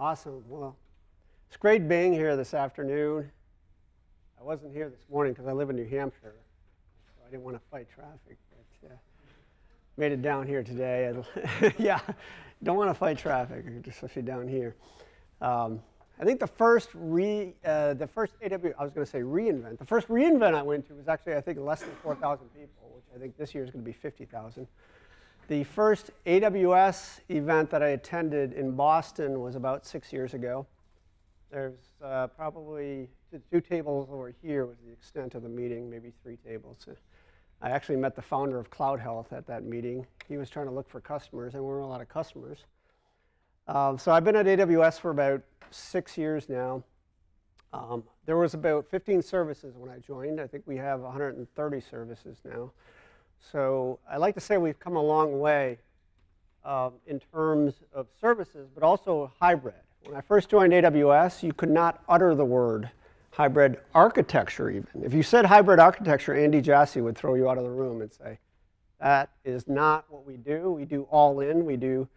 Awesome. Well, it's great being here this afternoon. I wasn't here this morning because I live in New Hampshire, so I didn't want to fight traffic. But uh, made it down here today. yeah, don't want to fight traffic, especially down here. Um, I think the first re, uh, the first AW, I was going to say reInvent. The first reInvent I went to was actually I think less than 4,000 people, which I think this year is going to be 50,000. The first AWS event that I attended in Boston was about six years ago. There's uh, probably two tables over here was the extent of the meeting, maybe three tables. I actually met the founder of Cloud Health at that meeting. He was trying to look for customers, and there weren't a lot of customers. Um, so I've been at AWS for about six years now. Um, there was about 15 services when I joined. I think we have 130 services now. So I like to say we've come a long way uh, in terms of services, but also hybrid. When I first joined AWS, you could not utter the word hybrid architecture even. If you said hybrid architecture, Andy Jassy would throw you out of the room and say, that is not what we do. We do all in. We do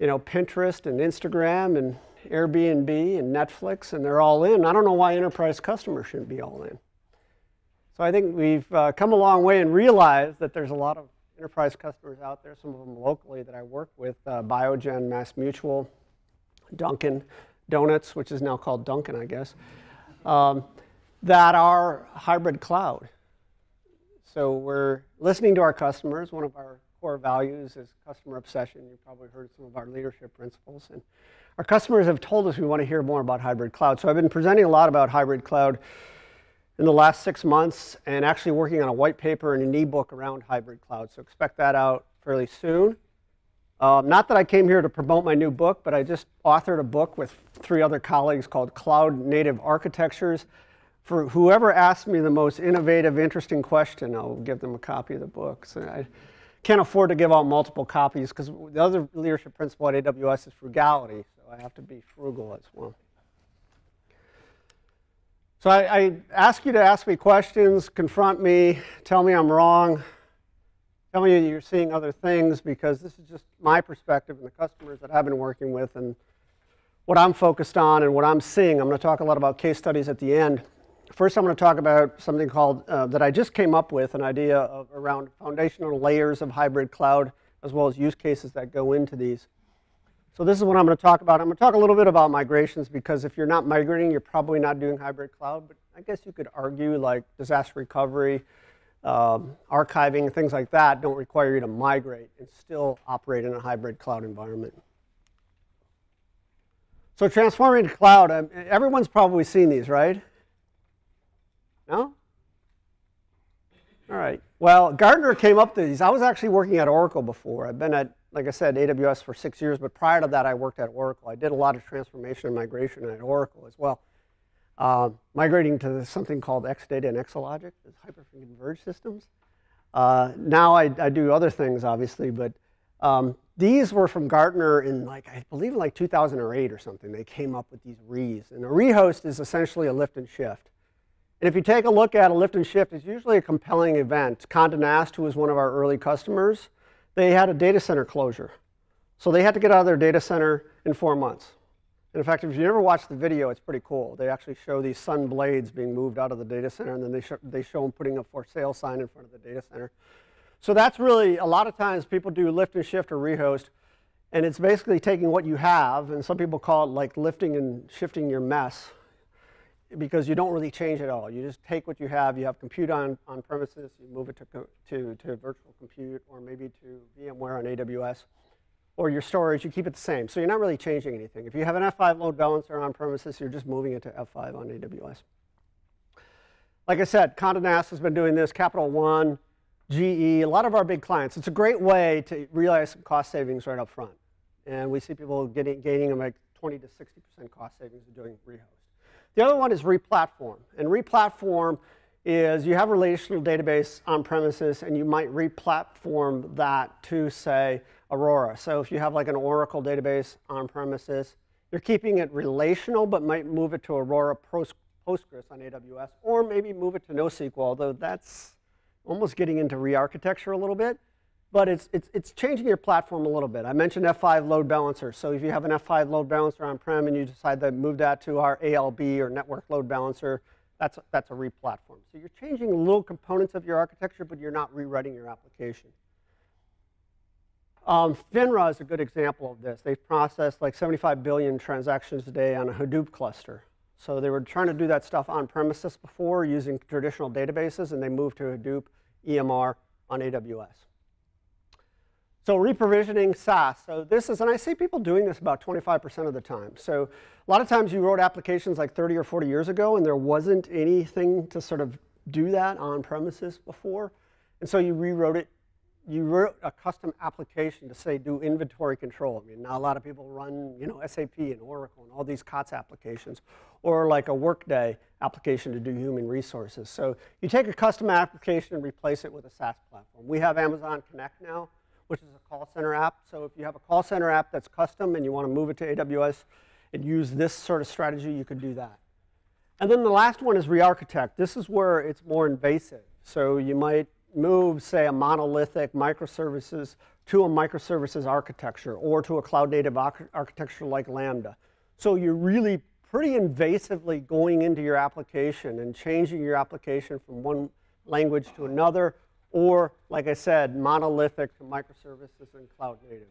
you know, Pinterest and Instagram and Airbnb and Netflix, and they're all in. I don't know why enterprise customers shouldn't be all in. So I think we've uh, come a long way and realized that there's a lot of enterprise customers out there, some of them locally that I work with, uh, Biogen, Mass Mutual, Dunkin' Donuts, which is now called Dunkin', I guess, um, that are hybrid cloud. So we're listening to our customers. One of our core values is customer obsession. You've probably heard some of our leadership principles. And our customers have told us we want to hear more about hybrid cloud. So I've been presenting a lot about hybrid cloud in the last six months and actually working on a white paper and an ebook around hybrid cloud. So expect that out fairly soon. Um, not that I came here to promote my new book, but I just authored a book with three other colleagues called Cloud Native Architectures. For whoever asks me the most innovative, interesting question, I'll give them a copy of the book. So I, can't afford to give out multiple copies because the other leadership principle at AWS is frugality, so I have to be frugal as well. So I, I, ask you to ask me questions, confront me, tell me I'm wrong, tell me you're seeing other things because this is just my perspective and the customers that I've been working with and what I'm focused on and what I'm seeing. I'm going to talk a lot about case studies at the end. First, I'm going to talk about something called, uh, that I just came up with, an idea of around foundational layers of hybrid cloud, as well as use cases that go into these. So this is what I'm going to talk about. I'm going to talk a little bit about migrations because if you're not migrating, you're probably not doing hybrid cloud. But I guess you could argue like disaster recovery, um, archiving, things like that don't require you to migrate and still operate in a hybrid cloud environment. So transforming to cloud, um, everyone's probably seen these, right? No? All right. Well, Gartner came up to these. I was actually working at Oracle before. I've been at, like I said, AWS for six years, but prior to that, I worked at Oracle. I did a lot of transformation and migration at Oracle as well. Uh, migrating to something called Exadata and Exalogic, hyper-converged systems. Uh, now I, I, do other things, obviously, but um, these were from Gartner in like, I believe in like 2008 or something. They came up with these re's. And a rehost is essentially a lift and shift. And if you take a look at a lift and shift, it's usually a compelling event. Condé Nast, who was one of our early customers, they had a data center closure. So they had to get out of their data center in four months. And in fact, if you ever watch the video, it's pretty cool. They actually show these sun blades being moved out of the data center, and then they they show them putting a for sale sign in front of the data center. So that's really, a lot of times people do lift and shift or rehost, and it's basically taking what you have, and some people call it like lifting and shifting your mess because you don't really change at all. You just take what you have. You have compute on, on premises. You move it to, to, to virtual compute or maybe to VMware on AWS. Or your storage, you keep it the same. So you're not really changing anything. If you have an F5 load balancer on premises, you're just moving it to F5 on AWS. Like I said, Condé Nast has been doing this, Capital One, GE, a lot of our big clients. It's a great way to realize some cost savings right up front. And we see people getting, gaining like 20 to 60% cost savings of doing rehost. The other one is replatform. And replatform is you have a relational database on premises and you might replatform that to, say, Aurora. So if you have like an Oracle database on premises, you're keeping it relational, but might move it to Aurora Postgres on AWS, or maybe move it to NoSQL, although that's almost getting into re-architecture a little bit. But it's, it's, it's changing your platform a little bit. I mentioned F5 load balancer. So if you have an F5 load balancer on-prem and you decide to move that to our ALB or network load balancer, that's, that's a re-platform. So you're changing little components of your architecture, but you're not rewriting your application. Um, FINRA is a good example of this. They've processed like 75 billion transactions a day on a Hadoop cluster. So they were trying to do that stuff on premises before using traditional databases, and they moved to Hadoop EMR on AWS. So reprovisioning SaaS. So this is, and I see people doing this about 25% of the time. So a lot of times you wrote applications like 30 or 40 years ago, and there wasn't anything to sort of do that on premises before. And so you rewrote it. You wrote a custom application to say do inventory control. I mean, now a lot of people run, you know, SAP and Oracle and all these COTS applications, or like a Workday application to do human resources. So you take a custom application and replace it with a SaaS platform. We have Amazon Connect now which is a call center app. So if you have a call center app that's custom and you want to move it to AWS and use this sort of strategy, you could do that. And then the last one is re-architect. This is where it's more invasive. So you might move, say, a monolithic microservices to a microservices architecture or to a cloud native architecture like Lambda. So you're really pretty invasively going into your application and changing your application from one language to another or, like I said, monolithic to microservices and cloud native.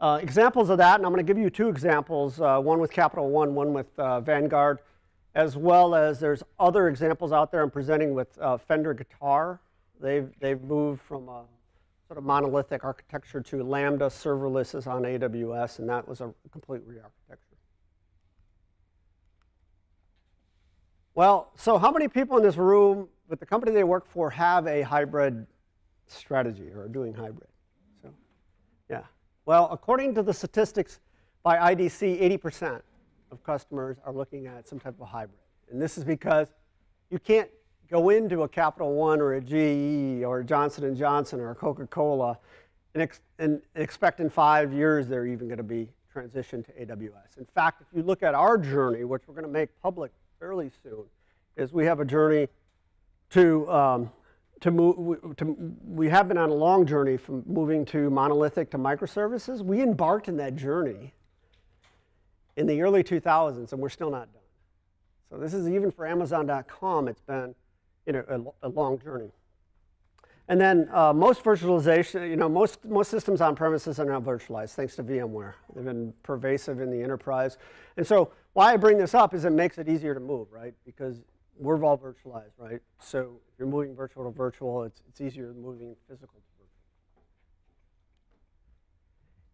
Uh, examples of that, and I'm going to give you two examples, uh, one with Capital One, one with uh, Vanguard, as well as there's other examples out there I'm presenting with uh, Fender Guitar. They've, they've moved from a sort of monolithic architecture to Lambda serverless on AWS, and that was a complete re-architecture. Well, so how many people in this room with the company they work for have a hybrid strategy or are doing hybrid. So, yeah. Well, according to the statistics by IDC, 80% of customers are looking at some type of hybrid. And this is because you can't go into a Capital One or a GE or a Johnson & Johnson or a Coca-Cola and, ex and expect in five years they're even going to be transitioned to AWS. In fact, if you look at our journey, which we're going to make public fairly soon, is we have a journey to, um, to move, to, we have been on a long journey from moving to monolithic to microservices. We embarked in that journey in the early 2000s, and we're still not done. So this is even for Amazon.com, it's been you know, a, a long journey. And then uh, most virtualization, you know, most, most systems on premises are now virtualized thanks to VMware. They've been pervasive in the enterprise. And so why I bring this up is it makes it easier to move, right? Because we're all virtualized, right? So if you're moving virtual to virtual, it's, it's easier than moving physical to virtual.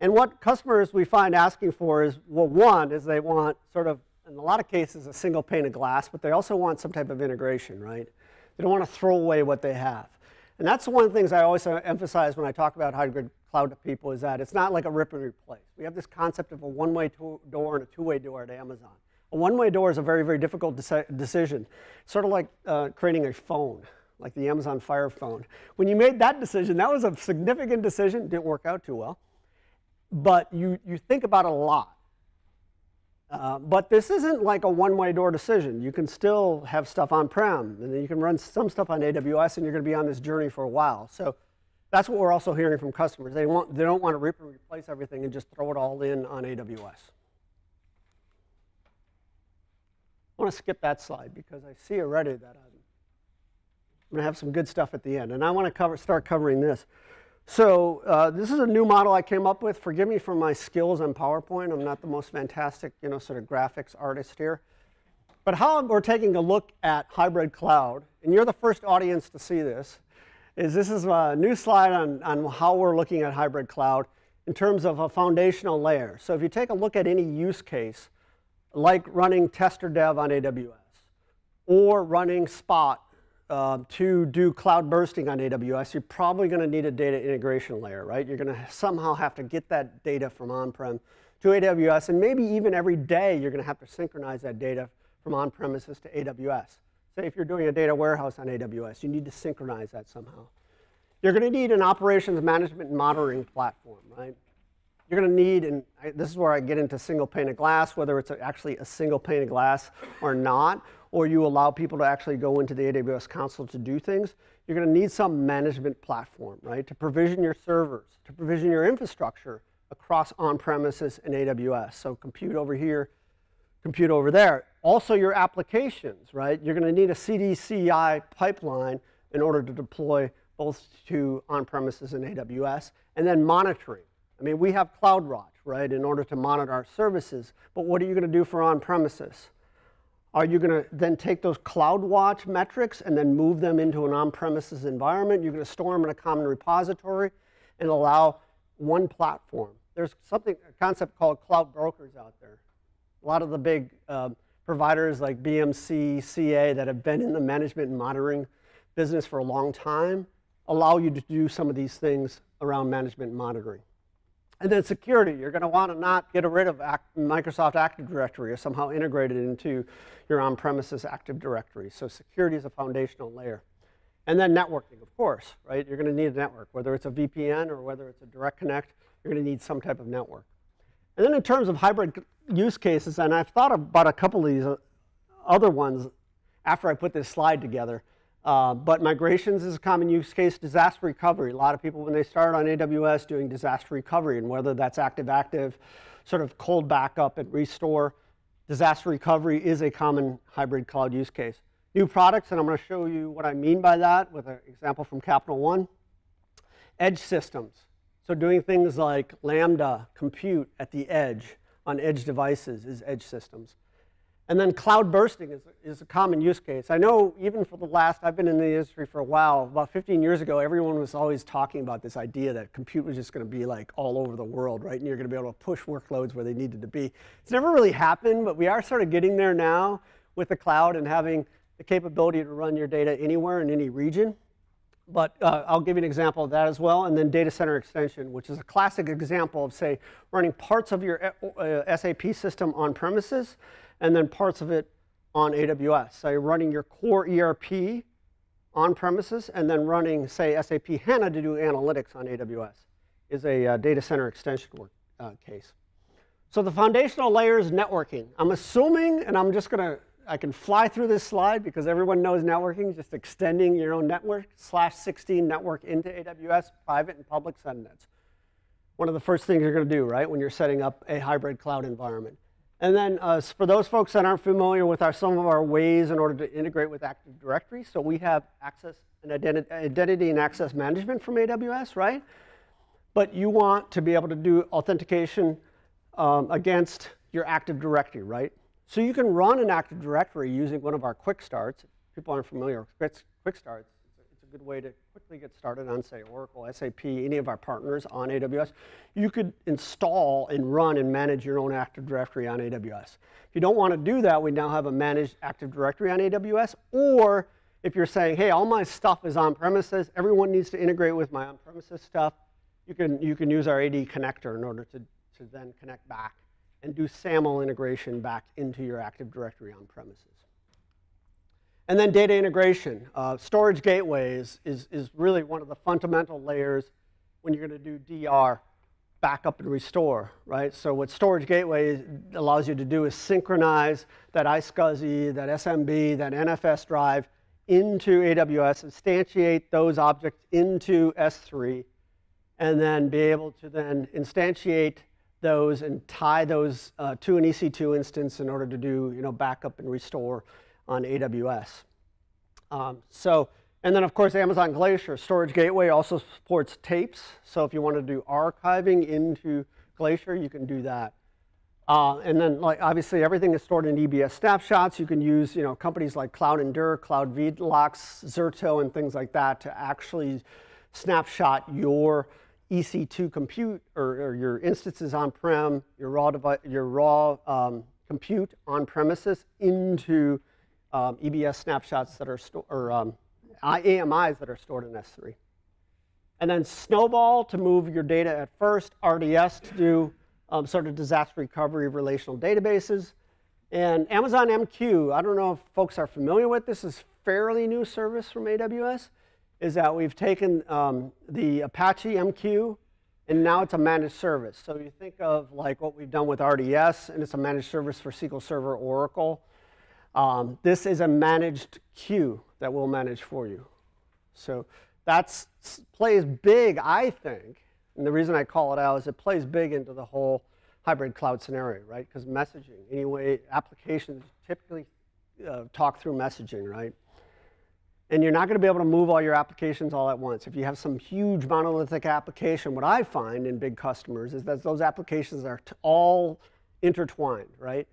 And what customers we find asking for is, well, one is they want sort of, in a lot of cases, a single pane of glass, but they also want some type of integration, right? They don't want to throw away what they have. And that's one of the things I always uh, emphasize when I talk about hybrid cloud to people is that it's not like a rip and replace. We have this concept of a one-way door and a two-way door at Amazon. A one-way door is a very, very difficult decision. Sort of like uh, creating a phone, like the Amazon Fire phone. When you made that decision, that was a significant decision. Didn't work out too well. But you, you think about a lot. Uh, but this isn't like a one-way door decision. You can still have stuff on-prem, and then you can run some stuff on AWS, and you're going to be on this journey for a while. So that's what we're also hearing from customers. They, want, they don't want to rip and replace everything and just throw it all in on AWS. Want to skip that slide because I see already that I'm, I'm going to have some good stuff at the end. And I want to cover, start covering this. So uh, this is a new model I came up with. Forgive me for my skills on PowerPoint. I'm not the most fantastic, you know, sort of graphics artist here. But how we're taking a look at hybrid cloud, and you're the first audience to see this, is this is a new slide on, on how we're looking at hybrid cloud in terms of a foundational layer. So if you take a look at any use case, like running tester dev on AWS or running Spot uh, to do cloud bursting on AWS, you're probably going to need a data integration layer, right? You're going to somehow have to get that data from on-prem to AWS, and maybe even every day you're going to have to synchronize that data from on-premises to AWS. Say if you're doing a data warehouse on AWS, you need to synchronize that somehow. You're going to need an operations management monitoring platform, right? You're going to need, and I, this is where I get into single pane of glass, whether it's actually a single pane of glass or not, or you allow people to actually go into the AWS console to do things, you're going to need some management platform, right, to provision your servers, to provision your infrastructure across on-premises and AWS. So compute over here, compute over there. Also your applications, right? You're going to need a CDCI pipeline in order to deploy both to on-premises and AWS, and then monitoring. I mean, we have CloudWatch, right, in order to monitor our services, but what are you going to do for on-premises? Are you going to then take those CloudWatch metrics and then move them into an on-premises environment? You're going to store them in a common repository and allow one platform. There's something, a concept called cloud brokers out there. A lot of the big uh, providers like BMC, CA that have been in the management and monitoring business for a long time allow you to do some of these things around management and monitoring. And then security, you're going to want to not get rid of Microsoft Active Directory or somehow integrate it into your on-premises Active Directory. So security is a foundational layer. And then networking, of course, right? You're going to need a network, whether it's a VPN or whether it's a direct connect, you're going to need some type of network. And then in terms of hybrid use cases, and I've thought about a couple of these uh, other ones after I put this slide together. Uh, but migrations is a common use case. Disaster recovery. A lot of people, when they start on AWS, doing disaster recovery, and whether that's active-active, sort of cold backup and restore, disaster recovery is a common hybrid cloud use case. New products, and I'm going to show you what I mean by that with an example from Capital One. Edge systems. So doing things like Lambda compute at the edge on edge devices is edge systems. And then cloud bursting is, is a common use case. I know even for the last, I've been in the industry for a while, about 15 years ago, everyone was always talking about this idea that compute was just going to be like all over the world, right? And you're going to be able to push workloads where they needed to be. It's never really happened, but we are sort of getting there now with the cloud and having the capability to run your data anywhere in any region. But uh, I'll give you an example of that as well. And then data center extension, which is a classic example of, say, running parts of your uh, SAP system on premises and then parts of it on AWS. So you're running your core ERP on premises and then running, say, SAP HANA to do analytics on AWS is a uh, data center extension work, uh, case. So the foundational layer is networking. I'm assuming, and I'm just going to, I can fly through this slide because everyone knows networking, just extending your own network, slash 16 network into AWS, private and public subnets. One of the first things you're going to do, right, when you're setting up a hybrid cloud environment. And then uh, for those folks that aren't familiar with our, some of our ways in order to integrate with Active Directory, so we have access and identi identity and access management from AWS, right? But you want to be able to do authentication um, against your Active Directory, right? So you can run an Active Directory using one of our quick starts. People aren't familiar with quick starts it's a good way to quickly get started on, say, Oracle, SAP, any of our partners on AWS. You could install and run and manage your own Active Directory on AWS. If you don't want to do that, we now have a managed Active Directory on AWS. Or if you're saying, hey, all my stuff is on premises, everyone needs to integrate with my on premises stuff, you can, you can use our AD connector in order to, to then connect back and do SAML integration back into your Active Directory on premises. And then data integration. Uh, storage gateways is, is really one of the fundamental layers when you're going to do DR, backup and restore, right? So what storage gateway allows you to do is synchronize that iSCSI, that SMB, that NFS drive into AWS, instantiate those objects into S3, and then be able to then instantiate those and tie those uh, to an EC2 instance in order to do you know, backup and restore on AWS. Um, so, and then of course Amazon Glacier Storage Gateway also supports tapes. So if you want to do archiving into Glacier, you can do that. Uh, and then like obviously everything is stored in EBS snapshots. You can use you know companies like Cloud Endure, CloudVelox, Zerto, and things like that to actually snapshot your EC2 compute or, or your instances on-prem, your raw, your raw um, compute on premises into um, EBS snapshots that are stored, or um, AMIs that are stored in S3. And then Snowball to move your data at first, RDS to do um, sort of disaster recovery of relational databases. And Amazon MQ, I don't know if folks are familiar with this, is fairly new service from AWS, is that we've taken um, the Apache MQ and now it's a managed service. So you think of like what we've done with RDS, and it's a managed service for SQL Server Oracle. Um, this is a managed queue that we'll manage for you. So that plays big, I think, and the reason I call it out is it plays big into the whole hybrid cloud scenario, right? Because messaging, anyway, applications typically uh, talk through messaging, right? And you're not going to be able to move all your applications all at once. If you have some huge monolithic application, what I find in big customers is that those applications are all intertwined, right?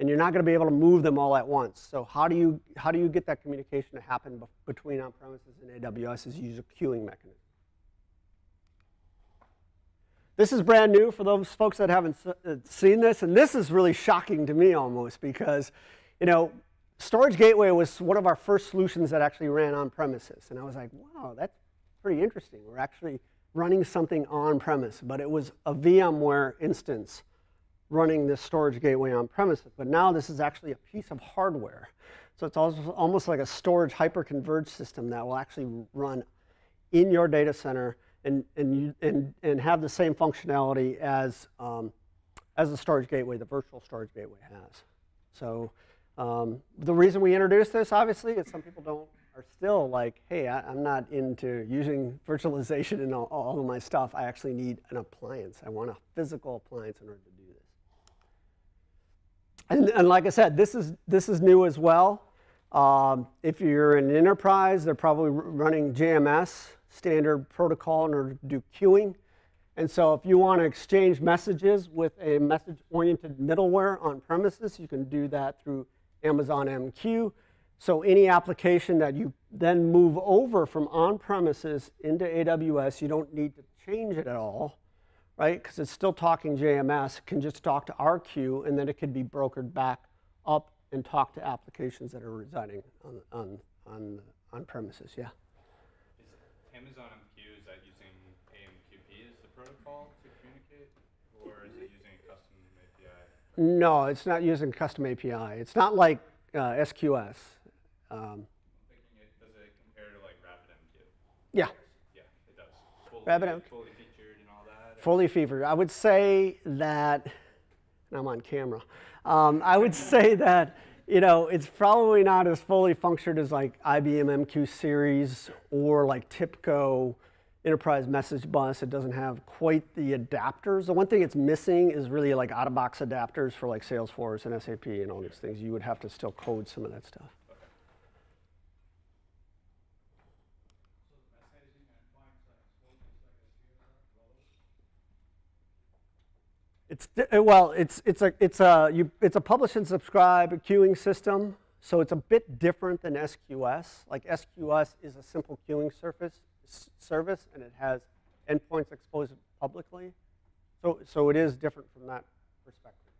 And you're not going to be able to move them all at once. So how do you, how do you get that communication to happen between on-premises and AWS is use a queuing mechanism. This is brand new for those folks that haven't uh, seen this, and this is really shocking to me almost because, you know, Storage Gateway was one of our first solutions that actually ran on premises, and I was like, wow, that's pretty interesting. We're actually running something on premise, but it was a VMware instance running this storage gateway on premises. But now this is actually a piece of hardware. So it's almost like a storage hyper-converged system that will actually run in your data center and, and, and, and have the same functionality as, um, as the storage gateway, the virtual storage gateway has. So um, the reason we introduced this, obviously, is some people don't are still like, hey, I, am not into using virtualization and all, all, of my stuff. I actually need an appliance. I want a physical appliance in order to do. And, and like I said, this is, this is new as well. Um, if you're an enterprise, they're probably running JMS standard protocol in order to do queuing. And so if you want to exchange messages with a message-oriented middleware on premises, you can do that through Amazon MQ. So any application that you then move over from on-premises into AWS, you don't need to change it at all, right? Because it's still talking JMS, it can just talk to our queue, and then it can be brokered back up and talk to applications that are residing on, on, on, on premises, yeah. Is Amazon MQ, is that using AMQP as the protocol to communicate, or is it using a custom API? No, it's not using custom API. It's not like uh, SQS. Um, it, does it compare to like RabbitMQ? Yeah. Yeah, it does. Fully, RabbitMQ. Fully featured and all that? Fully featured. I would say that, and I'm on camera, um, I would say that you know, it's probably not as fully functioned as like IBM MQ series or like TIBCO enterprise message bus. It doesn't have quite the adapters. The one thing it's missing is really like out-of-box adapters for like Salesforce and SAP and all these things. You would have to still code some of that stuff. It's uh, well, it's it's a it's a you it's a publish and subscribe queuing system. So it's a bit different than SQS. Like SQS is a simple queuing surface service, and it has endpoints exposed publicly. So so it is different from that perspective.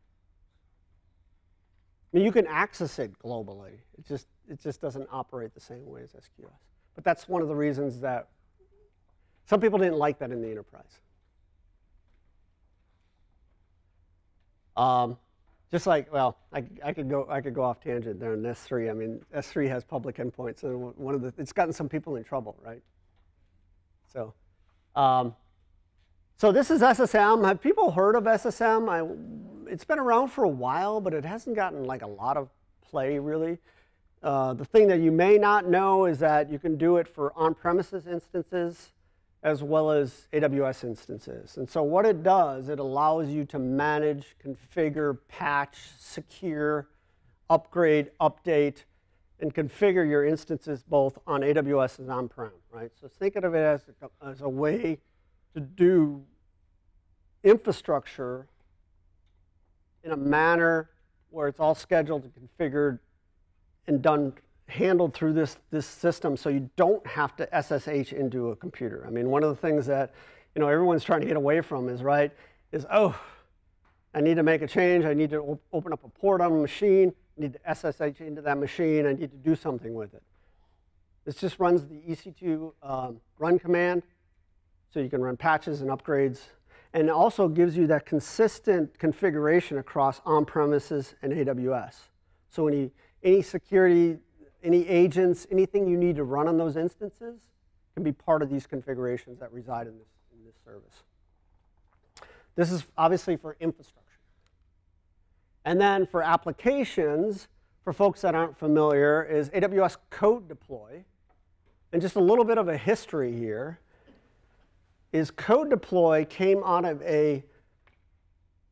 I mean, you can access it globally. It just it just doesn't operate the same way as SQS. But that's one of the reasons that some people didn't like that in the enterprise. Um, just like, well, I, I, could go, I could go off tangent there in S3. I mean, S3 has public endpoints, and one of the, it's gotten some people in trouble, right? So, um, so this is SSM. Have people heard of SSM? I, it's been around for a while, but it hasn't gotten like a lot of play really. Uh, the thing that you may not know is that you can do it for on-premises instances as well as AWS instances. And so what it does, it allows you to manage, configure, patch, secure, upgrade, update, and configure your instances both on AWS and on-prem, right? So think of it as a, as a way to do infrastructure in a manner where it's all scheduled and configured and done handled through this, this system so you don't have to SSH into a computer. I mean, one of the things that you know, everyone's trying to get away from is, right, is, oh, I need to make a change. I need to op open up a port on a machine. I need to SSH into that machine. I need to do something with it. This just runs the EC2 um, run command, so you can run patches and upgrades. And it also gives you that consistent configuration across on-premises and AWS. So any, any security any agents, anything you need to run on those instances can be part of these configurations that reside in this, in this service. This is obviously for infrastructure. And then for applications, for folks that aren't familiar, is AWS Code Deploy. And just a little bit of a history here is Code Deploy came out of a,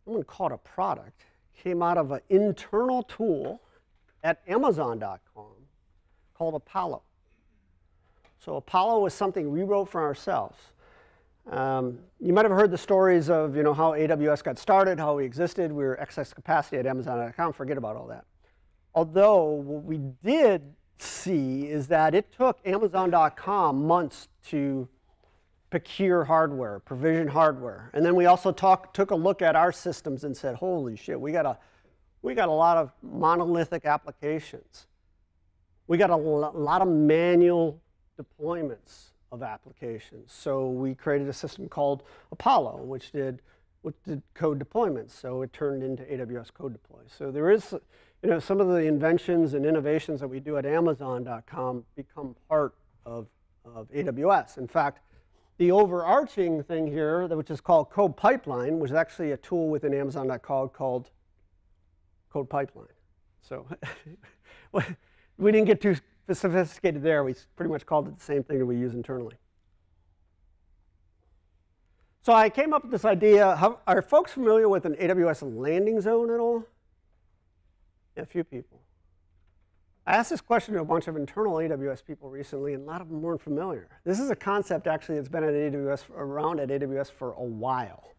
I'm going to call it a product, came out of an internal tool at Amazon.com called Apollo. So Apollo was something we wrote for ourselves. Um, you might have heard the stories of you know, how AWS got started, how we existed. We were excess capacity at Amazon.com. Forget about all that. Although what we did see is that it took Amazon.com months to procure hardware, provision hardware. And then we also talk, took a look at our systems and said, holy shit, we got a, we got a lot of monolithic applications. We got a lot of manual deployments of applications. So we created a system called Apollo, which did, which did code deployments. So it turned into AWS Code Deploy. So there is, you know, some of the inventions and innovations that we do at Amazon.com become part of, of AWS. In fact, the overarching thing here, which is called Code Pipeline, was actually a tool within Amazon.com called Code Pipeline. So we didn't get too sophisticated there. We pretty much called it the same thing that we use internally. So I came up with this idea. How, are folks familiar with an AWS landing zone at all? Yeah, a few people. I asked this question to a bunch of internal AWS people recently, and a lot of them weren't familiar. This is a concept actually that's been at AWS around at AWS for a while.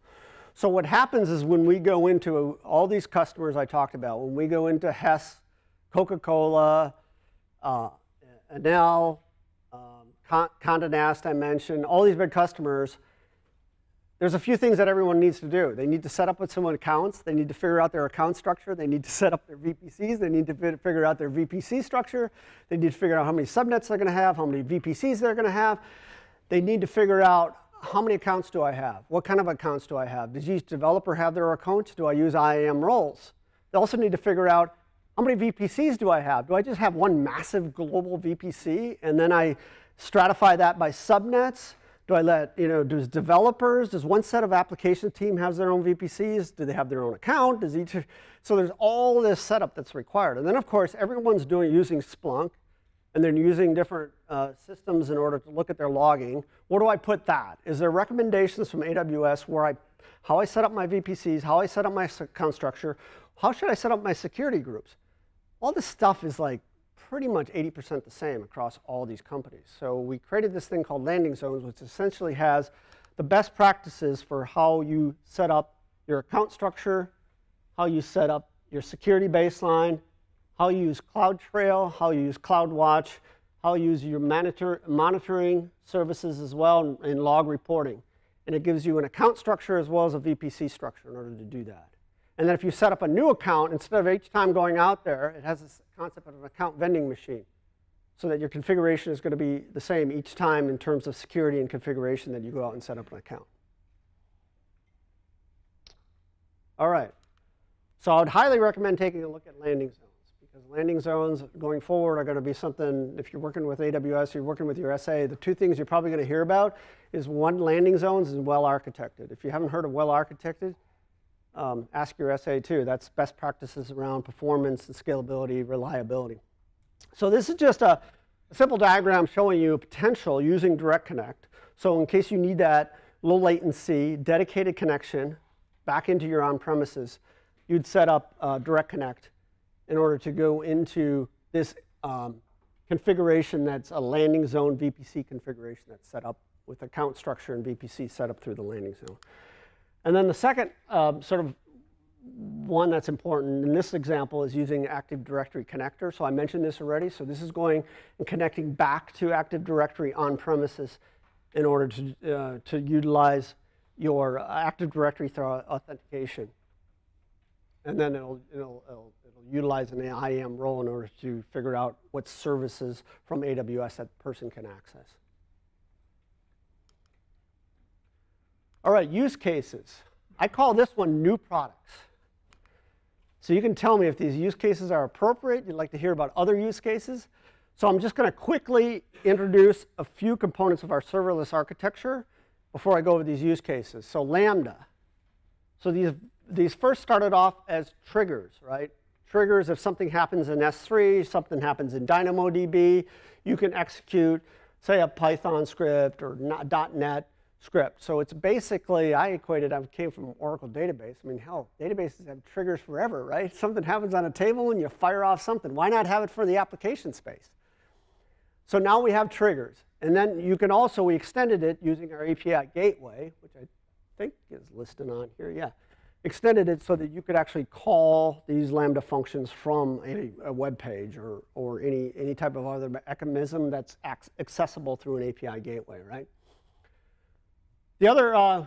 So what happens is when we go into all these customers I talked about, when we go into Hess, Coca-Cola, uh, Enel, um, Condé Nast I mentioned, all these big customers, there's a few things that everyone needs to do. They need to set up with some accounts. They need to figure out their account structure. They need to set up their VPCs. They need to figure out their VPC structure. They need to figure out how many subnets they're going to have, how many VPCs they're going to have. They need to figure out how many accounts do I have? What kind of accounts do I have? Does each developer have their accounts? Do I use IAM roles? They also need to figure out how many VPCs do I have? Do I just have one massive global VPC and then I stratify that by subnets? Do I let, you know, does developers, does one set of application team have their own VPCs? Do they have their own account? Does each, so there's all this setup that's required. And then of course, everyone's doing using Splunk and they're using different uh, systems in order to look at their logging. Where do I put that? Is there recommendations from AWS where I, how I set up my VPCs, how I set up my account structure, how should I set up my security groups? All this stuff is like pretty much 80% the same across all these companies. So we created this thing called landing zones, which essentially has the best practices for how you set up your account structure, how you set up your security baseline, how you use CloudTrail, how you use CloudWatch, how you use your monitor, monitoring services as well, and, and log reporting. And it gives you an account structure as well as a VPC structure in order to do that. And then if you set up a new account, instead of each time going out there, it has this concept of an account vending machine so that your configuration is going to be the same each time in terms of security and configuration that you go out and set up an account. All right. So I would highly recommend taking a look at landing zones because landing zones going forward are going to be something, if you're working with AWS, you're working with your SA, the two things you're probably going to hear about is one, landing zones is well architected. If you haven't heard of well architected, um, ask your SA too. That's best practices around performance and scalability, reliability. So this is just a, simple diagram showing you potential using Direct Connect. So in case you need that low latency, dedicated connection back into your on-premises, you'd set up uh, Direct Connect in order to go into this um, configuration that's a landing zone VPC configuration that's set up with account structure and VPC set up through the landing zone. And then the second um, sort of one that's important in this example is using Active Directory connector. So I mentioned this already. So this is going and connecting back to Active Directory on premises in order to, uh, to utilize your Active Directory through authentication. And then it'll, it'll, it'll, it'll utilize an IAM role in order to figure out what services from AWS that person can access. All right, use cases. I call this one new products. So you can tell me if these use cases are appropriate. You'd like to hear about other use cases. So I'm just going to quickly introduce a few components of our serverless architecture before I go over these use cases. So Lambda. So these, these first started off as triggers, right? triggers. If something happens in S3, something happens in DynamoDB, you can execute, say, a Python script or .NET script. So it's basically, I equated, I came from an Oracle database. I mean, hell, databases have triggers forever, right? Something happens on a table and you fire off something. Why not have it for the application space? So now we have triggers. And then you can also, we extended it using our API gateway, which I think is listed on here, yeah. Extended it so that you could actually call these Lambda functions from a, a web page or, or any, any type of other mechanism that's accessible through an API gateway, right? The other uh,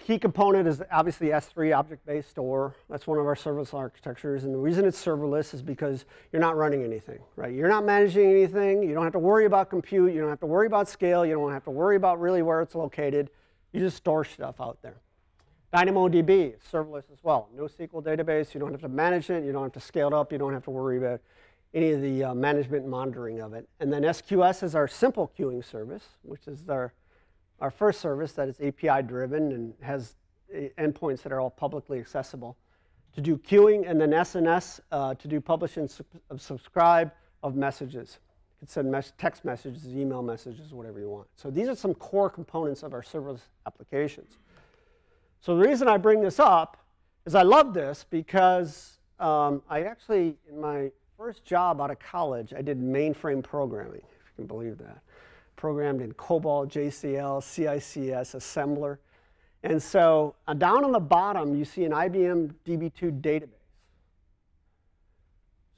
key component is obviously S3 object-based store. That's one of our serverless architectures. And the reason it's serverless is because you're not running anything, right? You're not managing anything. You don't have to worry about compute. You don't have to worry about scale. You don't have to worry about really where it's located. You just store stuff out there. DynamoDB is serverless as well. NoSQL database. You don't have to manage it. You don't have to scale it up. You don't have to worry about any of the uh, management and monitoring of it. And then SQS is our simple queuing service, which is our our first service that is API driven and has endpoints that are all publicly accessible to do queuing, and then SNS uh, to do publish and su subscribe of messages. You can send mes text messages, email messages, whatever you want. So these are some core components of our serverless applications. So the reason I bring this up is I love this because um, I actually, in my first job out of college, I did mainframe programming, if you can believe that programmed in COBOL, JCL, CICS, assembler. And so uh, down on the bottom, you see an IBM DB2 database.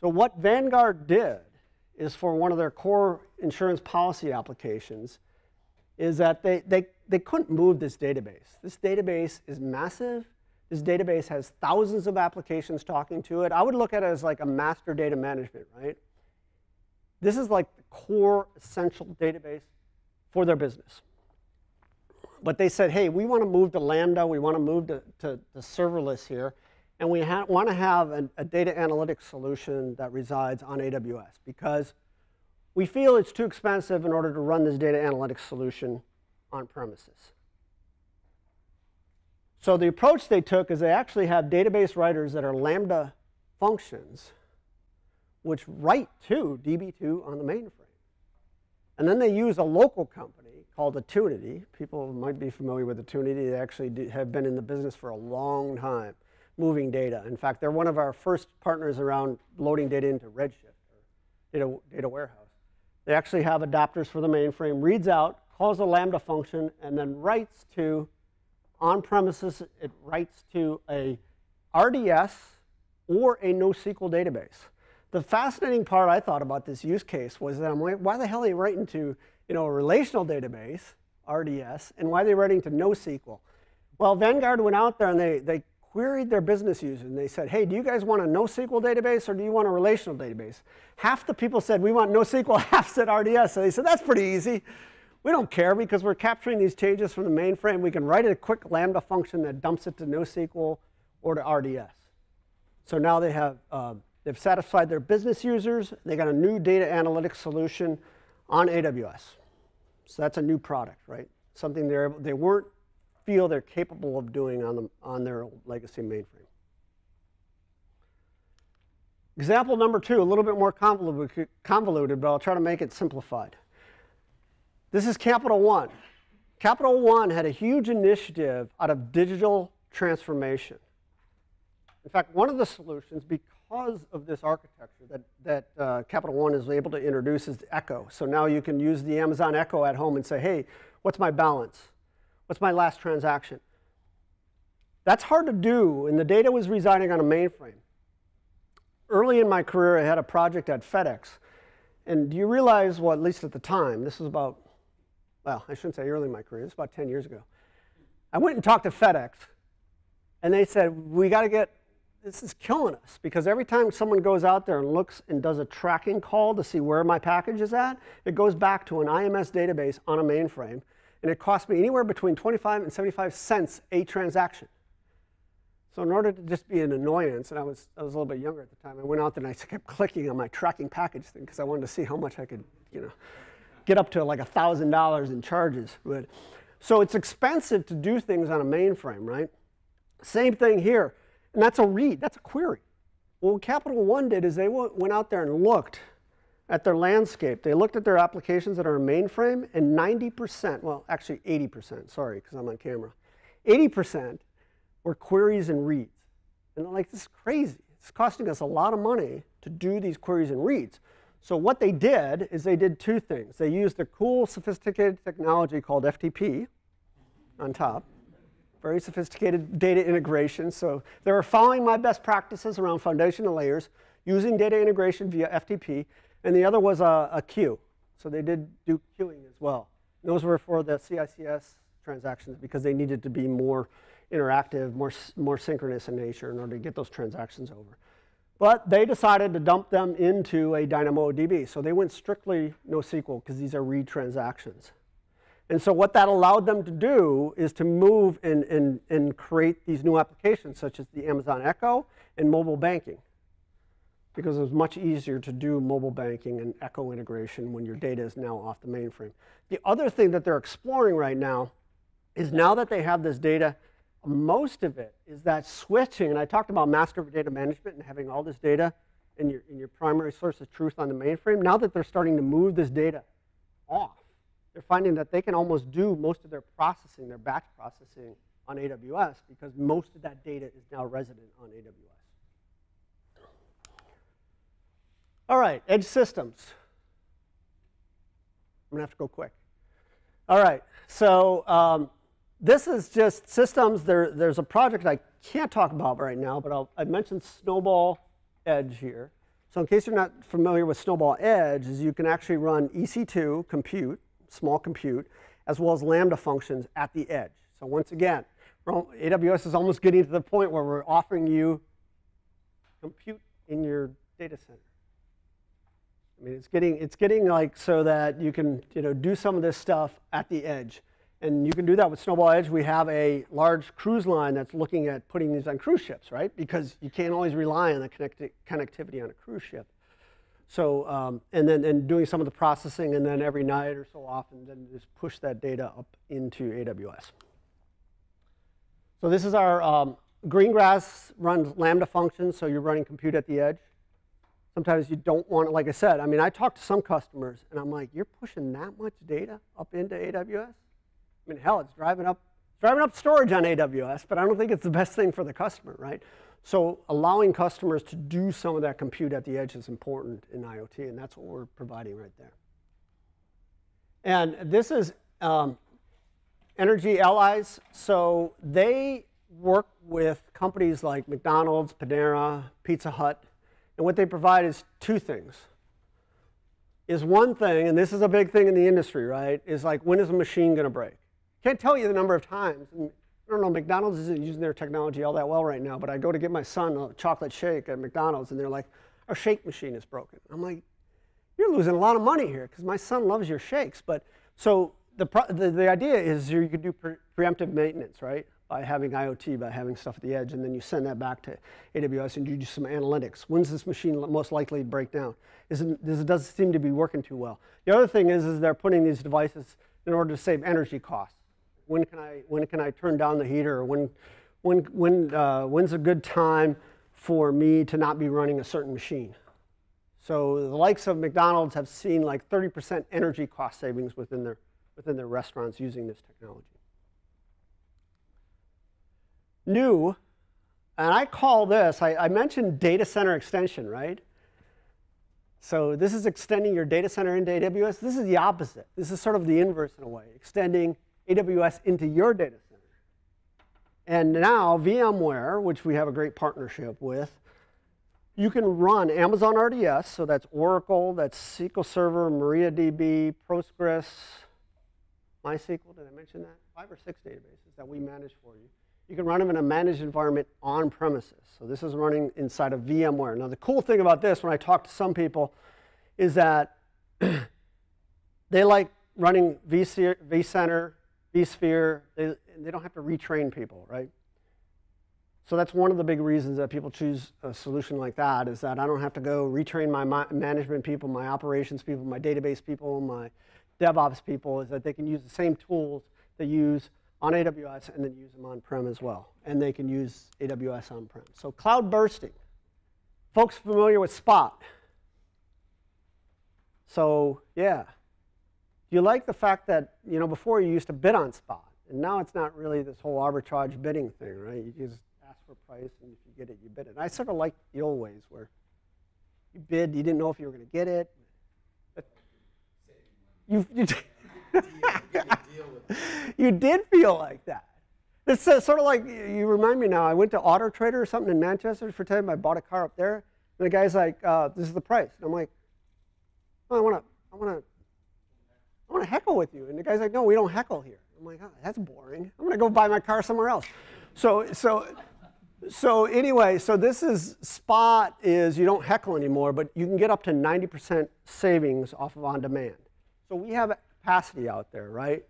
So what Vanguard did is for one of their core insurance policy applications is that they, they, they couldn't move this database. This database is massive. This database has thousands of applications talking to it. I would look at it as like a master data management, right? This is like the core essential database for their business. But they said, hey, we want to move to Lambda, we want to move to, to, to serverless here, and we want to have an, a data analytics solution that resides on AWS because we feel it's too expensive in order to run this data analytics solution on premises. So the approach they took is they actually have database writers that are Lambda functions which write to DB2 on the mainframe. And then they use a local company called Attunity. People might be familiar with Attunity. They actually have been in the business for a long time, moving data. In fact, they're one of our first partners around loading data into Redshift, or data, data warehouse. They actually have adapters for the mainframe, reads out, calls a Lambda function, and then writes to, on premises, it writes to a RDS or a NoSQL database. The fascinating part I thought about this use case was that I'm like, why the hell are they writing to you know, a relational database, RDS, and why are they writing to NoSQL? Well, Vanguard went out there and they, they queried their business users and they said, hey, do you guys want a NoSQL database or do you want a relational database? Half the people said, we want NoSQL, half said RDS. So they said, that's pretty easy. We don't care because we're capturing these changes from the mainframe. We can write a quick Lambda function that dumps it to NoSQL or to RDS. So now they have uh, They've satisfied their business users. They got a new data analytics solution on AWS. So that's a new product, right? Something they're they weren't feel they're capable of doing on, the, on their legacy mainframe. Example number two, a little bit more convoluted, but I'll try to make it simplified. This is Capital One. Capital One had a huge initiative out of digital transformation. In fact, one of the solutions, because of this architecture that, that uh, Capital One is able to introduce is Echo. So now you can use the Amazon Echo at home and say, hey, what's my balance? What's my last transaction? That's hard to do, and the data was residing on a mainframe. Early in my career, I had a project at FedEx. And do you realize, well, at least at the time, this was about, well, I shouldn't say early in my career, this was about 10 years ago. I went and talked to FedEx, and they said, we got to get this is killing us because every time someone goes out there and looks and does a tracking call to see where my package is at, it goes back to an IMS database on a mainframe, and it costs me anywhere between 25 and 75 cents a transaction. So in order to just be an annoyance, and I was, I was a little bit younger at the time, I went out there and I kept clicking on my tracking package thing because I wanted to see how much I could, you know, get up to like $1,000 in charges. But, so it's expensive to do things on a mainframe, right? Same thing here and that's a read, that's a query. What Capital One did is they went out there and looked at their landscape. They looked at their applications that are mainframe, and 90%, well, actually 80%, sorry, because I'm on camera, 80% were queries and reads. And they're like, this is crazy. It's costing us a lot of money to do these queries and reads. So what they did is they did two things. They used a cool, sophisticated technology called FTP on top, very sophisticated data integration. So they were following my best practices around foundational layers, using data integration via FTP, and the other was a, a queue. So they did do queuing as well. And those were for the CICS transactions because they needed to be more interactive, more, more synchronous in nature in order to get those transactions over. But they decided to dump them into a DynamoDB. So they went strictly NoSQL because these are read transactions. And so what that allowed them to do is to move and, and, and create these new applications such as the Amazon Echo and mobile banking. Because it was much easier to do mobile banking and Echo integration when your data is now off the mainframe. The other thing that they're exploring right now is now that they have this data most of it is that switching, and I talked about master data management and having all this data in your, in your primary source of truth on the mainframe. Now that they're starting to move this data off, they're finding that they can almost do most of their processing, their batch processing on AWS because most of that data is now resident on AWS. All right, edge systems. I'm gonna have to go quick. All right, so um, this is just systems. There, there's a project I can't talk about right now, but I'll, I mentioned Snowball Edge here. So in case you're not familiar with Snowball Edge, is you can actually run EC2 compute, small compute, as well as Lambda functions at the edge. So once again, AWS is almost getting to the point where we're offering you compute in your data center. I mean, it's getting, it's getting like so that you can you know, do some of this stuff at the edge. And you can do that with Snowball Edge. We have a large cruise line that's looking at putting these on cruise ships, right? Because you can't always rely on the connecti connectivity on a cruise ship. So, um, and then and doing some of the processing, and then every night or so often, then just push that data up into AWS. So this is our um, Greengrass runs Lambda functions, so you're running compute at the edge. Sometimes you don't want like I said, I mean, I talk to some customers, and I'm like, you're pushing that much data up into AWS? I mean, hell, it's driving up, driving up storage on AWS, but I don't think it's the best thing for the customer, right? So allowing customers to do some of that compute at the edge is important in IoT, and that's what we're providing right there. And this is um, Energy Allies. So they work with companies like McDonald's, Panera, Pizza Hut, and what they provide is two things. Is one thing, and this is a big thing in the industry, right? Is like when is a machine going to break? Can't tell you the number of times. I don't know, McDonald's isn't using their technology all that well right now, but I go to get my son a chocolate shake at McDonald's, and they're like, our shake machine is broken. I'm like, you're losing a lot of money here because my son loves your shakes. But so the, the, the idea is you could do pre preemptive maintenance, right? By having IoT, by having stuff at the edge, and then you send that back to AWS and you do some analytics. When's this machine most likely to break down? Isn't, this doesn't seem to be working too well. The other thing is, is they're putting these devices in order to save energy costs when can I, when can I turn down the heater? When, when, when, uh, when's a good time for me to not be running a certain machine? So the likes of McDonald's have seen like 30% energy cost savings within their, within their restaurants using this technology. New, and I call this, I, I mentioned data center extension, right? So this is extending your data center into AWS. This is the opposite. This is sort of the inverse in a way, extending AWS into your data center. And now VMware, which we have a great partnership with, you can run Amazon RDS, so that's Oracle, that's SQL Server, MariaDB, Postgres, MySQL, did I mention that? Five or six databases that we manage for you. You can run them in a managed environment on premises. So this is running inside of VMware. Now the cool thing about this, when I talk to some people, is that they like running vCenter vSphere, they, they don't have to retrain people, right? So that's one of the big reasons that people choose a solution like that is that I don't have to go retrain my management people, my operations people, my database people, my DevOps people, is that they can use the same tools they use on AWS and then use them on-prem as well. And they can use AWS on-prem. So cloud bursting, folks familiar with Spot? So, yeah. You like the fact that, you know, before you used to bid on Spot, and now it's not really this whole arbitrage bidding thing, right? You just ask for price, and if you get it, you bid it. And I sort of like the old ways where you bid, you didn't know if you were going to get it. You, you, you did feel like that. It's sort of like, you remind me now, I went to Auto Trader or something in Manchester for time. I bought a car up there. And the guy's like, uh, this is the price. And I'm like, oh, I want to, I want to, I want to heckle with you. And the guy's like, no, we don't heckle here. I'm like, oh, that's boring. I'm going to go buy my car somewhere else. So, so, so anyway, so this is spot is you don't heckle anymore, but you can get up to 90% savings off of on demand. So we have capacity out there, right?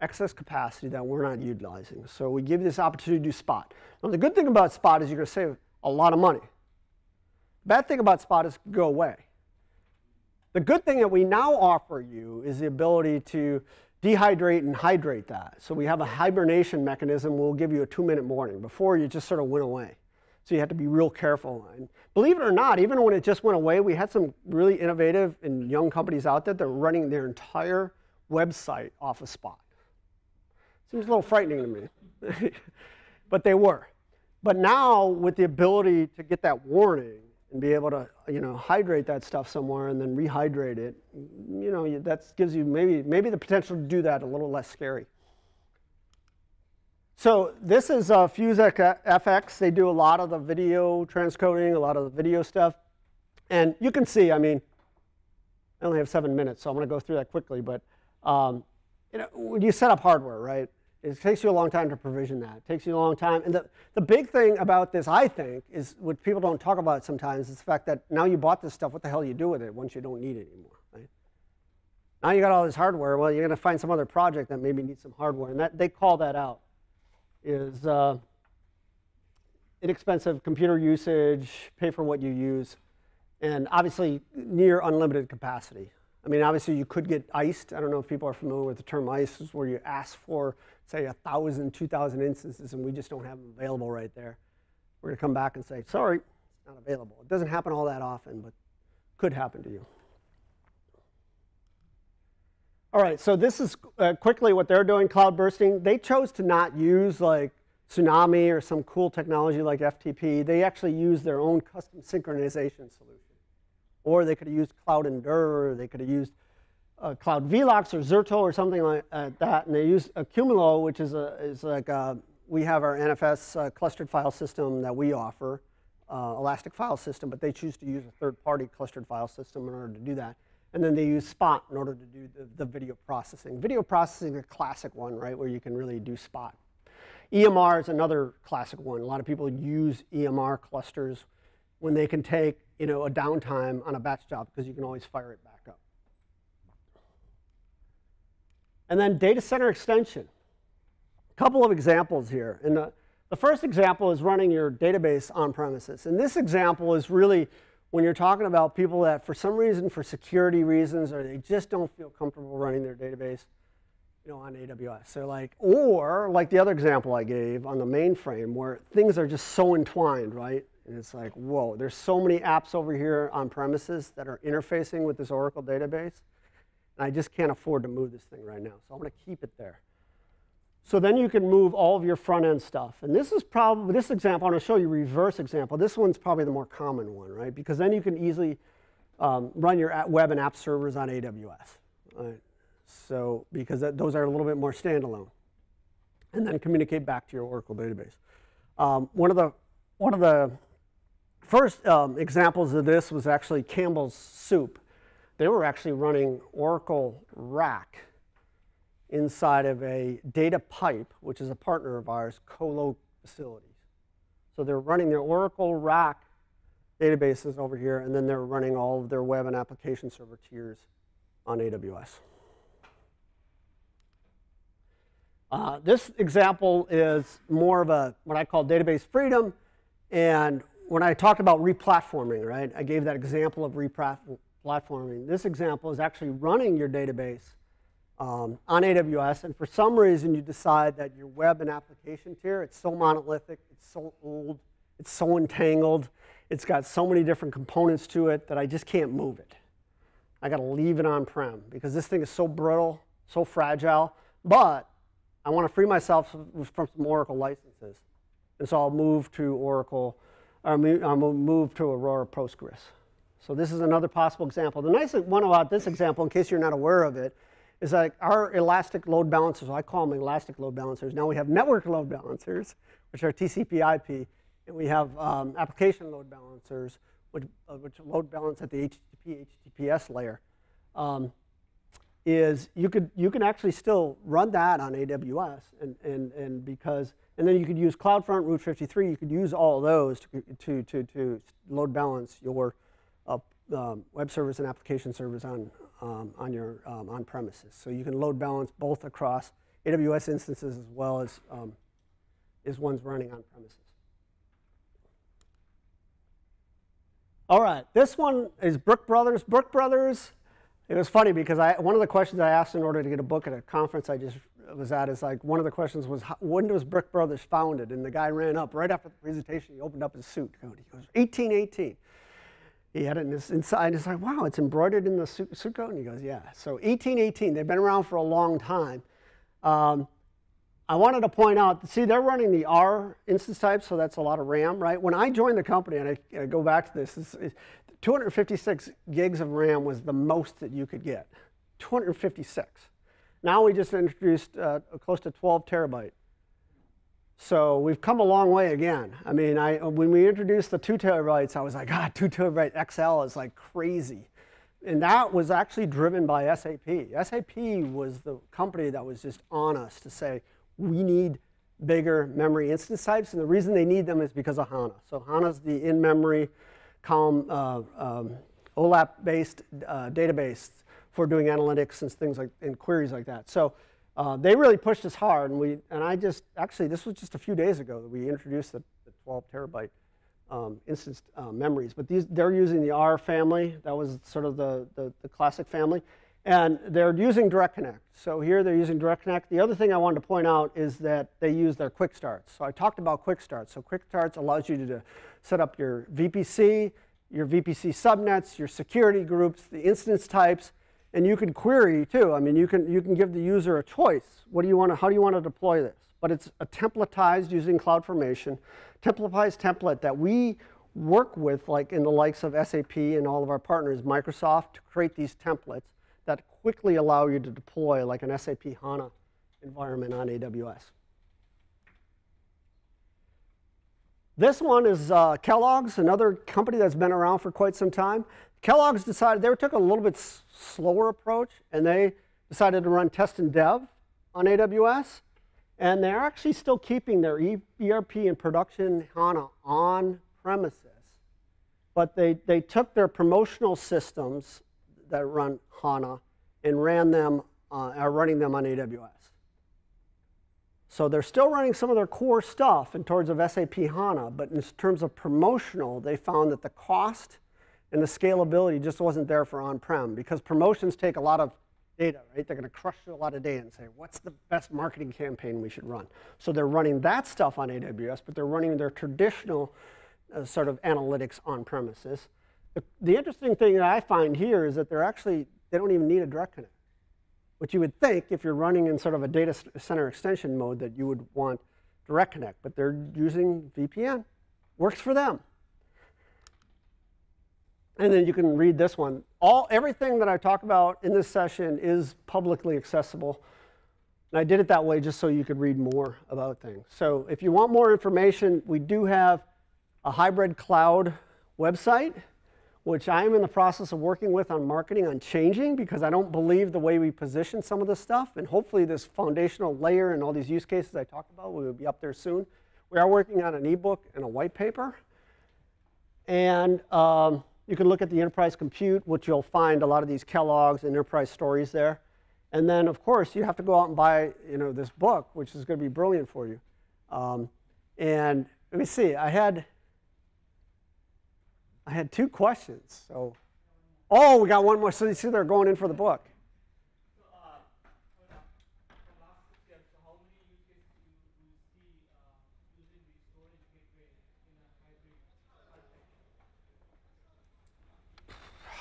excess capacity that we're not utilizing. So we give you this opportunity to do spot. Now the good thing about spot is you're going to save a lot of money. The bad thing about spot is go away. The good thing that we now offer you is the ability to dehydrate and hydrate that. So we have a hibernation mechanism. We'll give you a two-minute warning. Before, you just sort of went away. So you have to be real careful. And believe it or not, even when it just went away, we had some really innovative and young companies out there that were running their entire website off of Spot. Seems a little frightening to me. but they were. But now, with the ability to get that warning and be able to, you know, hydrate that stuff somewhere and then rehydrate it, you know, that gives you maybe, maybe the potential to do that a little less scary. So this is uh, FX. They do a lot of the video transcoding, a lot of the video stuff. And you can see, I mean, I only have seven minutes, so I'm going to go through that quickly. But um, you know, when you set up hardware, right, it takes you a long time to provision that. It takes you a long time. And the, the big thing about this, I think, is what people don't talk about sometimes is the fact that now you bought this stuff, what the hell you do with it once you don't need it anymore, right? Now you got all this hardware, well, you're going to find some other project that maybe needs some hardware. And that, they call that out, is uh, inexpensive computer usage, pay for what you use, and obviously near unlimited capacity. I mean, obviously you could get iced. I don't know if people are familiar with the term ice, is where you ask for say, 1,000, 2,000 instances, and we just don't have them available right there. We're going to come back and say, sorry, it's not available. It doesn't happen all that often, but could happen to you. All right, so this is uh, quickly what they're doing, cloud bursting. They chose to not use like Tsunami or some cool technology like FTP. They actually use their own custom synchronization solution. Or they could have used CloudEndure, they could have used uh, CloudVelox or Zerto or something like uh, that, and they use Accumulo, which is, a, is like a, we have our NFS uh, clustered file system that we offer, Elastic File System, but they choose to use a third-party clustered file system in order to do that. And then they use Spot in order to do the, the video processing. Video processing is a classic one, right, where you can really do Spot. EMR is another classic one. A lot of people use EMR clusters when they can take you know, a downtime on a batch job because you can always fire it back. And then data center extension. A couple of examples here. And the, the first example is running your database on premises. And this example is really when you're talking about people that for some reason, for security reasons, or they just don't feel comfortable running their database you know, on AWS. They're like, or like the other example I gave on the mainframe where things are just so entwined, right? And it's like, whoa, there's so many apps over here on premises that are interfacing with this Oracle database and I just can't afford to move this thing right now. So I'm going to keep it there. So then you can move all of your front end stuff. And this is probably, this example, I'm going to show you reverse example. This one's probably the more common one, right? Because then you can easily um, run your web and app servers on AWS. Right? So, because that, those are a little bit more standalone. And then communicate back to your Oracle database. Um, one, of the, one of the first um, examples of this was actually Campbell's Soup they were actually running Oracle RAC inside of a Datapipe, which is a partner of ours, Colo facilities. So they're running their Oracle RAC databases over here, and then they're running all of their web and application server tiers on AWS. Uh, this example is more of a what I call database freedom. And when I talked about replatforming, right, I gave that example of replatforming platforming. This example is actually running your database um, on AWS, and for some reason you decide that your web and application tier, it's so monolithic, it's so old, it's so entangled, it's got so many different components to it that I just can't move it. I got to leave it on prem because this thing is so brittle, so fragile. But I want to free myself from some Oracle licenses. And so I'll move to Oracle, or I'll move to Aurora Postgres. So this is another possible example. The nice one about this example, in case you're not aware of it, is that our elastic load balancers, I call them elastic load balancers. Now we have network load balancers, which are TCP IP, and we have um, application load balancers, which, uh, which, load balance at the HTTP, HTTPS layer. Um, is you could you can actually still run that on AWS, and and and because and then you could use CloudFront, Route 53. You could use all those to to to, to load balance your um, web service and application service on um, on your um, on premises. So you can load balance both across AWS instances as well as um, is ones running on premises. All right, this one is Brooks Brothers. Brooks Brothers. It was funny because I, one of the questions I asked in order to get a book at a conference I just was at is like one of the questions was when was Brooks Brothers founded? And the guy ran up right after the presentation. He opened up his suit. He goes 1818 he had it in his inside. It's like, wow, it's embroidered in the suit, coat. And he goes, yeah. So 1818, they've been around for a long time. Um, I wanted to point out, see, they're running the R instance type, so that's a lot of RAM, right? When I joined the company, and I, I go back to this, it's, it's 256 gigs of RAM was the most that you could get. 256. Now we just introduced uh, close to 12 terabyte. So we've come a long way again. I mean, I, when we introduced the two terabytes, I was like, God, two terabyte XL is like crazy. And that was actually driven by SAP. SAP was the company that was just on us to say, we need bigger memory instance types. And the reason they need them is because of HANA. So HANA's the in-memory column uh, um, OLAP-based uh, database for doing analytics and things like, and queries like that. So uh, they really pushed us hard, and we and I just actually this was just a few days ago that we introduced the, the 12 terabyte um, instance uh, memories. But these they're using the R family. That was sort of the, the, the classic family, and they're using Direct Connect. So here they're using Direct Connect. The other thing I wanted to point out is that they use their Quick Starts. So I talked about Quick Starts. So Quick Starts allows you to, to set up your VPC, your VPC subnets, your security groups, the instance types and you can query too. I mean, you can, you can give the user a choice. What do you want to, how do you want to deploy this? But it's a templatized using CloudFormation, templatized template that we work with like in the likes of SAP and all of our partners, Microsoft, to create these templates that quickly allow you to deploy like an SAP HANA environment on AWS. This one is uh, Kellogg's, another company that's been around for quite some time. Kellogg's decided they took a little bit slower approach and they decided to run test and dev on AWS. And they're actually still keeping their ERP and production HANA on premises. But they, they took their promotional systems that run HANA and ran them, uh, are running them on AWS. So they're still running some of their core stuff in terms of SAP HANA, but in terms of promotional, they found that the cost and the scalability just wasn't there for on-prem because promotions take a lot of data, right? They're going to crush a lot of data and say, what's the best marketing campaign we should run? So they're running that stuff on AWS, but they're running their traditional uh, sort of analytics on premises. The, the interesting thing that I find here is that they're actually, they don't even need a direct connect. Which you would think if you're running in sort of a data center extension mode that you would want direct connect, but they're using VPN. Works for them. And then you can read this one. All, everything that I talk about in this session is publicly accessible. And I did it that way just so you could read more about things. So if you want more information, we do have a hybrid cloud website, which I am in the process of working with on marketing on changing because I don't believe the way we position some of this stuff. And hopefully this foundational layer and all these use cases I talked about will be up there soon. We are working on an ebook and a white paper. And um, you can look at the enterprise compute, which you'll find a lot of these Kellogg's and enterprise stories there. And then, of course, you have to go out and buy you know, this book, which is going to be brilliant for you. Um, and let me see, I had, I had two questions. So, oh, we got one more. So you see they're going in for the book.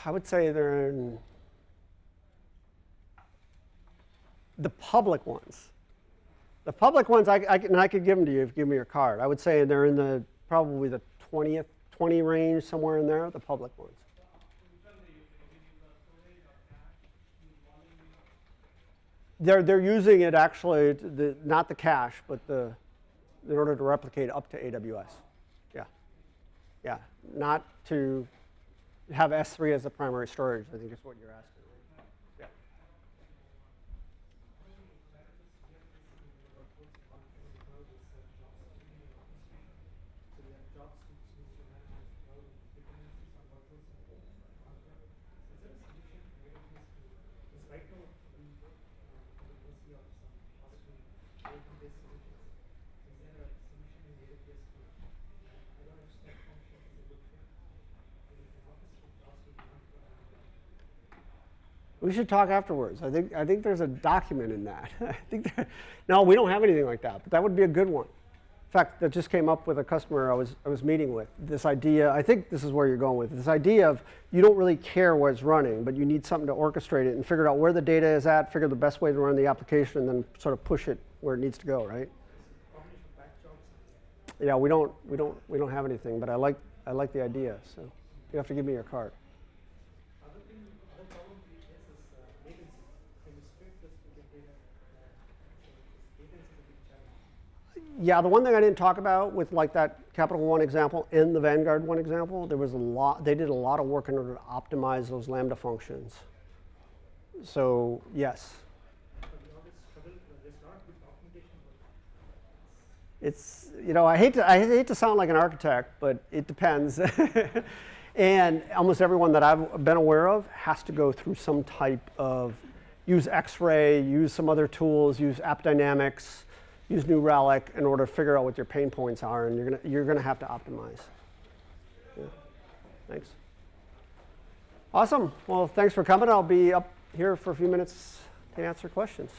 I would say they're in the public ones. The public ones, I, I, and I could give them to you if you give me your card. I would say they're in the probably the 20th, 20 range, somewhere in there, the public ones. They're, they're using it actually, the, not the cache, but the, in order to replicate up to AWS. Yeah. Yeah. Not to have S3 as the primary storage, I think is what you're asking. We should talk afterwards. I think, I think there's a document in that. I think there, no, we don't have anything like that, but that would be a good one. In fact, that just came up with a customer I was, I was meeting with. This idea, I think this is where you're going with this idea of you don't really care what's running, but you need something to orchestrate it and figure out where the data is at, figure the best way to run the application, and then sort of push it where it needs to go, right? Yeah, we don't, we don't, we don't have anything, but I like, I like the idea. So you have to give me your card. Other thing, other problem we face is uh, latency. When you split this to get data, uh, so this latency is a big challenge. Yeah, the one thing I didn't talk about with like that Capital One example in the Vanguard one example, there was a lot. They did a lot of work in order to optimize those Lambda functions. So yes, it's you know I hate to I hate to sound like an architect, but it depends. and almost everyone that I've been aware of has to go through some type of use X-ray, use some other tools, use AppDynamics, use New Relic in order to figure out what your pain points are, and you're gonna you're gonna have to optimize. Yeah. Thanks. Awesome. Well, thanks for coming. I'll be up here for a few minutes to answer questions.